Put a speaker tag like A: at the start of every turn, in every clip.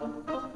A: Thank you.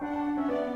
A: Música